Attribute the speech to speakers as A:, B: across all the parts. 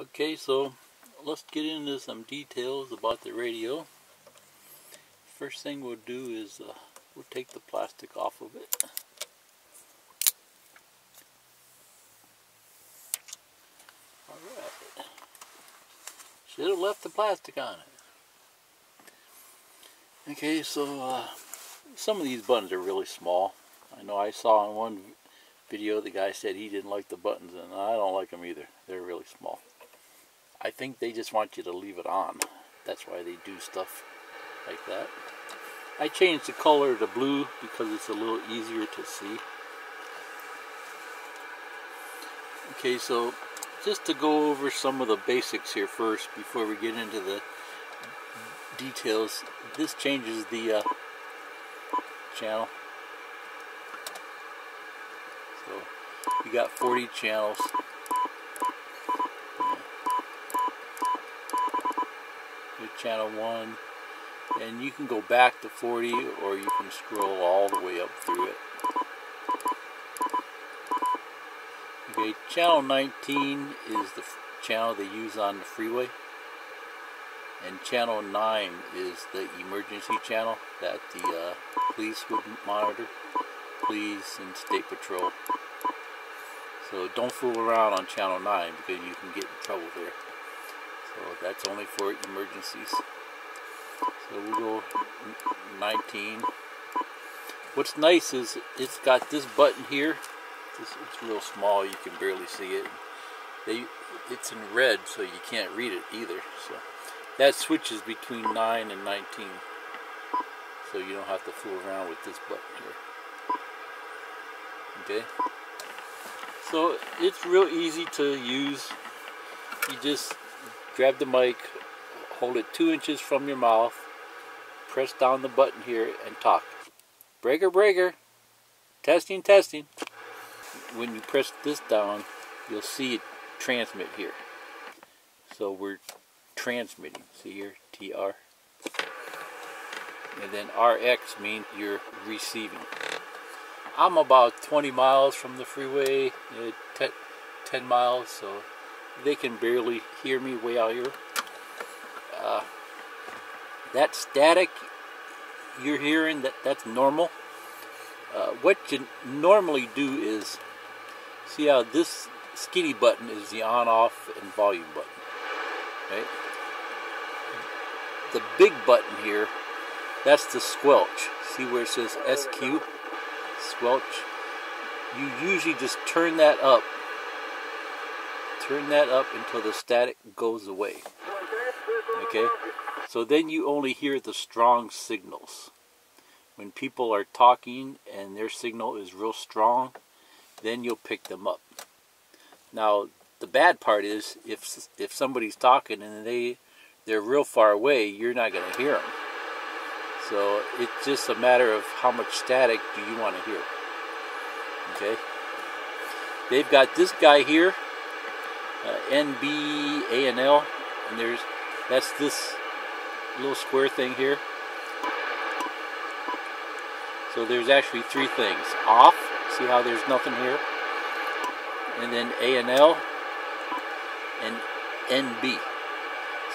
A: Okay, so let's get into some details about the radio. First thing we'll do is uh, we'll take the plastic off of it. Alright. Should have left the plastic on it. Okay, so uh, some of these buttons are really small. I know I saw in one video the guy said he didn't like the buttons and I don't like them either. They're really small. I think they just want you to leave it on. That's why they do stuff like that. I changed the color to blue because it's a little easier to see. Okay, so just to go over some of the basics here first before we get into the details. This changes the uh, channel. So you got 40 channels. Channel 1 and you can go back to 40 or you can scroll all the way up through it. Okay, channel 19 is the channel they use on the freeway and channel 9 is the emergency channel that the uh, police would monitor, police and state patrol. So don't fool around on channel 9 because you can get in trouble there. So that's only for emergencies. So we go 19. What's nice is it's got this button here. It's, it's real small, you can barely see it. They, it's in red, so you can't read it either. So that switches between 9 and 19. So you don't have to fool around with this button here. Okay? So it's real easy to use. You just grab the mic, hold it two inches from your mouth, press down the button here and talk. Breaker, breaker, testing, testing. When you press this down, you'll see it transmit here. So we're transmitting. See here, TR. And then RX means you're receiving. I'm about 20 miles from the freeway, uh, 10 miles, so they can barely hear me way out here. Uh, that static you're hearing, that that's normal. Uh, what you normally do is, see how this skinny button is the on-off and volume button, right? The big button here, that's the squelch. See where it says SQ? Squelch. You usually just turn that up turn that up until the static goes away. Okay? So then you only hear the strong signals. When people are talking and their signal is real strong, then you'll pick them up. Now, the bad part is if if somebody's talking and they they're real far away, you're not going to hear them. So it's just a matter of how much static do you want to hear. Okay? They've got this guy here uh, NB ANL, and there's that's this little square thing here. So there's actually three things. Off, see how there's nothing here, and then ANL and NB.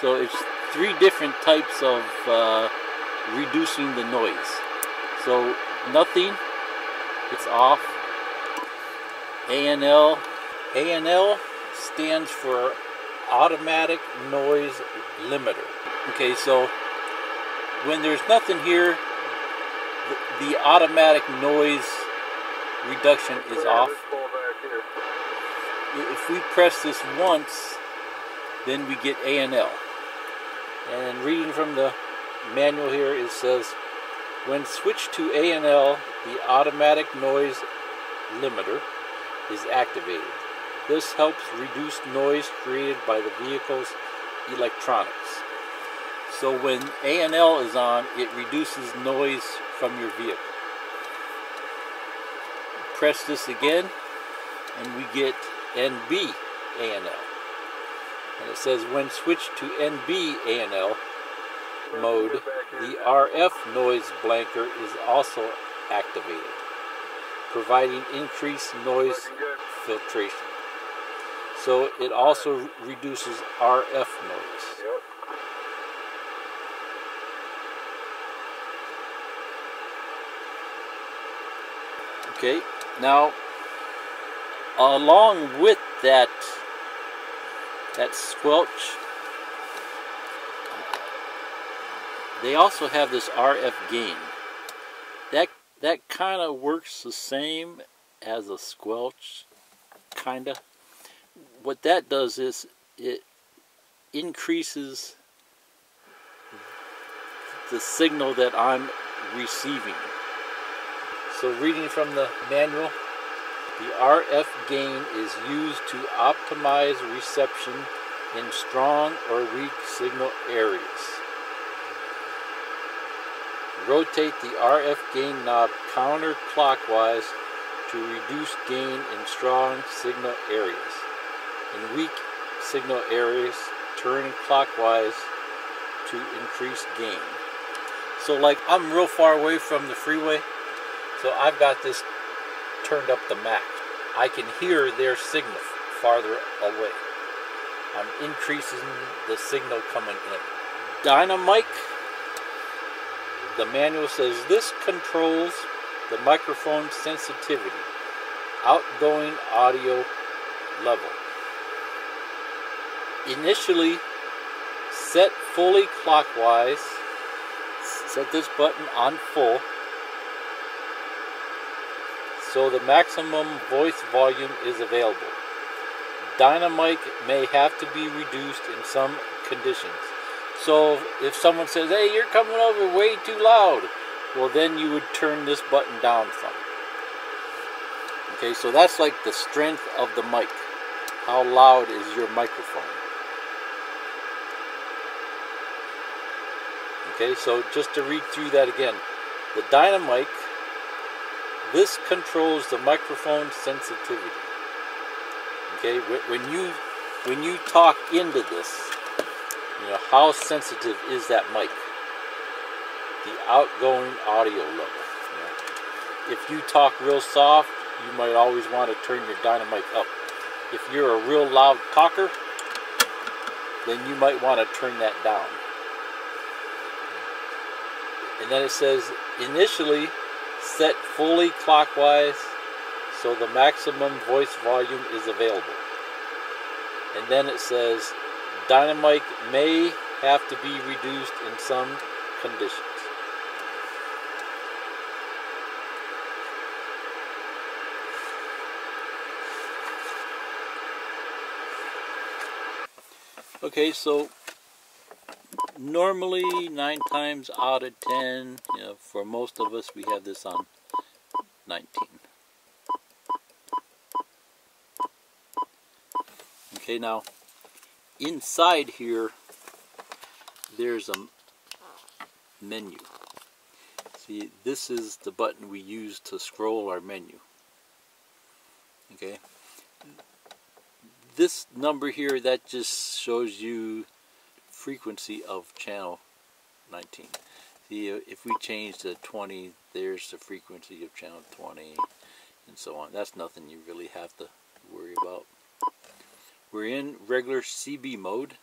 A: So it's three different types of uh, reducing the noise. So nothing, it's off. ANL, ANL stands for automatic noise limiter. Okay, so when there's nothing here, the, the automatic noise reduction is off. If we press this once, then we get ANL. And reading from the manual here, it says, when switched to ANL, the automatic noise limiter is activated. This helps reduce noise created by the vehicle's electronics. So when ANL is on, it reduces noise from your vehicle. Press this again, and we get NB ANL. And it says when switched to NB ANL mode, the RF noise blanker is also activated, providing increased noise filtration. So it also reduces RF noise. Okay, now along with that that squelch they also have this RF gain that that kind of works the same as a squelch kind of what that does is it increases the signal that I'm receiving so reading from the manual the RF gain is used to optimize reception in strong or weak signal areas. Rotate the RF gain knob counterclockwise to reduce gain in strong signal areas. In weak signal areas, turn clockwise to increase gain. So like I'm real far away from the freeway, so I've got this turned up the max. I can hear their signal farther away. I'm increasing the signal coming in. Dynamic, the manual says this controls the microphone sensitivity, outgoing audio level. Initially, set fully clockwise, set this button on full, so the maximum voice volume is available. Dynamic may have to be reduced in some conditions. So if someone says, hey, you're coming over way too loud, well then you would turn this button down some. Okay, so that's like the strength of the mic. How loud is your microphone? Okay, so just to read through that again. The Dynamic this controls the microphone sensitivity. Okay, when you when you talk into this, you know how sensitive is that mic? The outgoing audio level. If you talk real soft, you might always want to turn your dynamic up. If you're a real loud talker, then you might want to turn that down. And then it says initially set fully clockwise so the maximum voice volume is available. And then it says dynamic may have to be reduced in some conditions. Okay, so normally nine times out of ten, you know, for most of us, we have this on 19. Okay, now inside here, there's a menu. See, this is the button we use to scroll our menu. Okay. This number here, that just shows you frequency of channel 19. See, uh, if we change to 20, there's the frequency of channel 20, and so on. That's nothing you really have to worry about. We're in regular CB mode.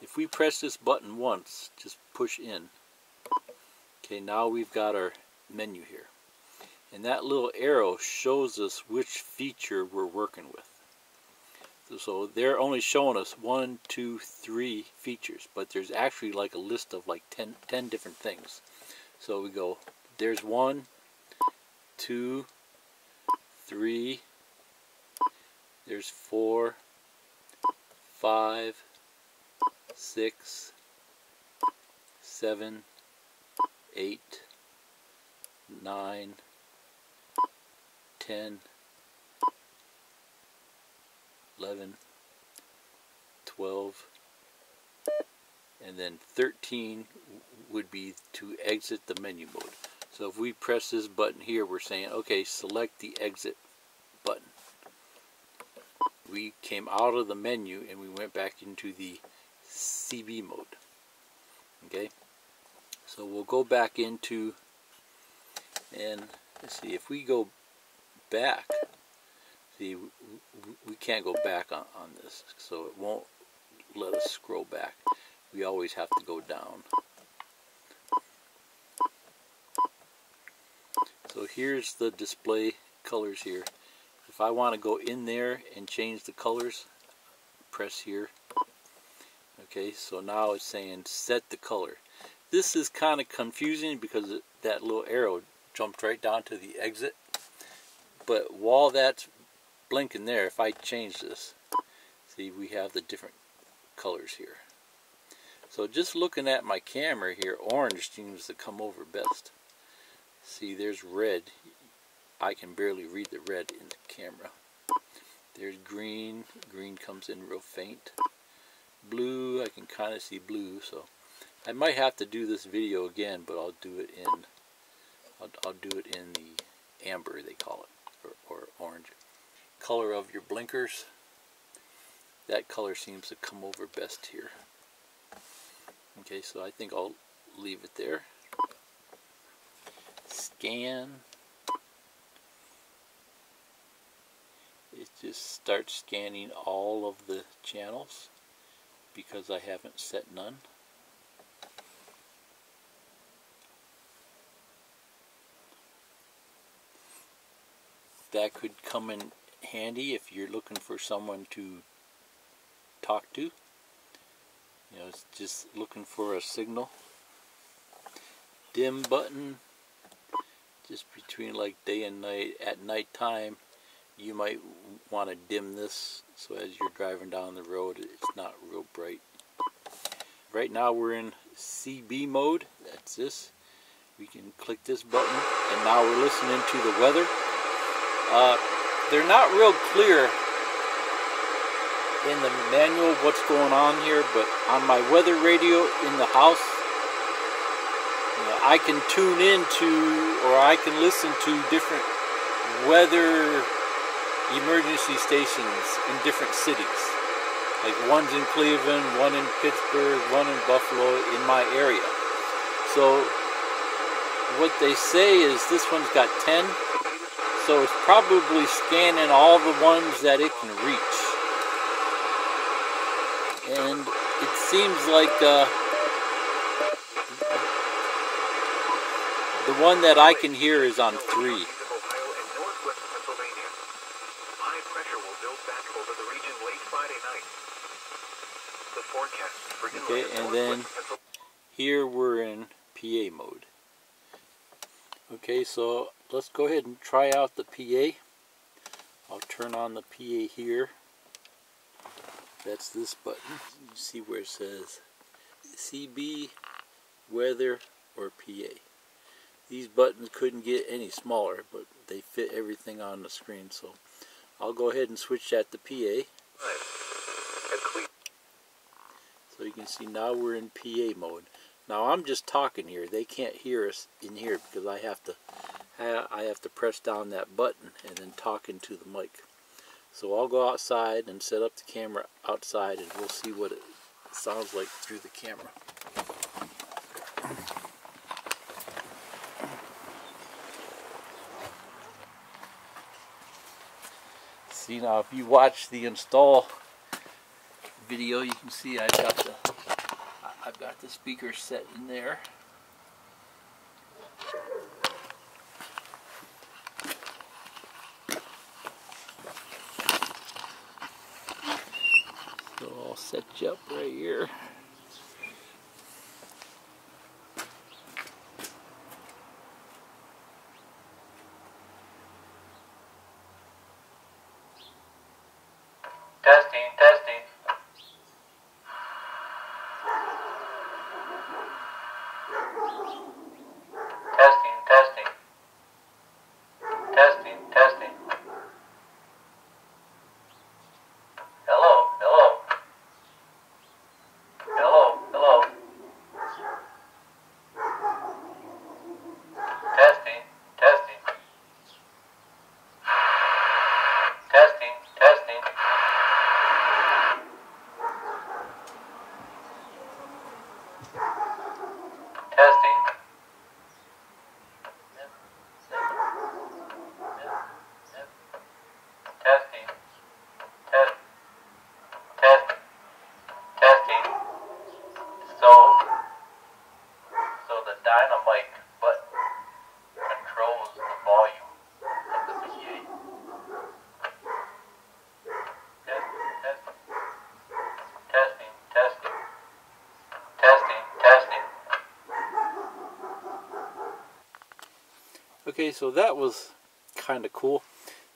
A: If we press this button once, just push in. Okay, now we've got our menu here. And that little arrow shows us which feature we're working with. So they're only showing us one, two, three features, but there's actually like a list of like 10, 10 different things. So we go, there's one, two, three, there's four, five, six, seven, eight, nine, ten, 11, 12, and then 13 would be to exit the menu mode. So if we press this button here, we're saying, okay, select the exit button. We came out of the menu and we went back into the CB mode. Okay, so we'll go back into, and let's see, if we go back, See, we can't go back on, on this, so it won't let us scroll back. We always have to go down. So here's the display colors here. If I want to go in there and change the colors, press here. Okay, so now it's saying set the color. This is kind of confusing because that little arrow jumped right down to the exit. But while that's blinking there, if I change this, see we have the different colors here. So just looking at my camera here, orange seems to come over best. See, there's red. I can barely read the red in the camera. There's green. Green comes in real faint. Blue, I can kind of see blue, so I might have to do this video again, but I'll do it in I'll, I'll do it in the amber, they call it. Color of your blinkers. That color seems to come over best here. Okay, so I think I'll leave it there. Scan. It just starts scanning all of the channels because I haven't set none. That could come in handy if you're looking for someone to talk to. You know, it's just looking for a signal. Dim button, just between like day and night. At night time, you might want to dim this so as you're driving down the road, it's not real bright. Right now we're in CB mode. That's this. We can click this button, and now we're listening to the weather. Uh, they're not real clear in the manual what's going on here, but on my weather radio in the house, I can tune into or I can listen to different weather emergency stations in different cities. Like one's in Cleveland, one in Pittsburgh, one in Buffalo, in my area. So what they say is this one's got 10, so it's probably scanning all the ones that it can reach and it seems like uh, the one that I can hear is on three. Okay, and then here we're in PA mode. Okay, so let's go ahead and try out the PA. I'll turn on the PA here that's this button. You see where it says CB, weather, or PA. These buttons couldn't get any smaller, but they fit everything on the screen. So I'll go ahead and switch that to PA. So you can see now we're in PA mode. Now I'm just talking here. They can't hear us in here because I have to I have to press down that button and then talk into the mic. So I'll go outside and set up the camera outside and we'll see what it sounds like through the camera. See now if you watch the install video you can see I've got the I've got the speaker set in there. Set you up right here.
B: Testing, testing. Testing, testing. Testing, testing. Hello, hello. Hello, hello. Testing, testing. Testing, testing. Mic button controls the volume of the PA. Test, test. Testing, testing. Testing, testing.
A: Okay, so that was kind of cool.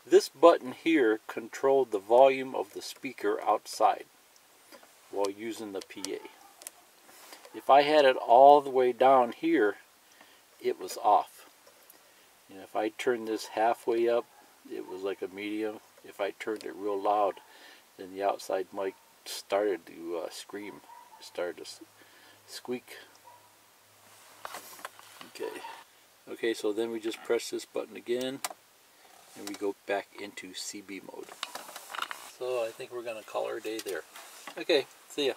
A: This button here controlled the volume of the speaker outside while using the PA. If I had it all the way down here, it was off. And if I turned this halfway up, it was like a medium. If I turned it real loud, then the outside mic started to uh, scream, started to squeak. Okay. Okay, so then we just press this button again and we go back into CB mode. So I think we're going to call our day there. Okay, see ya.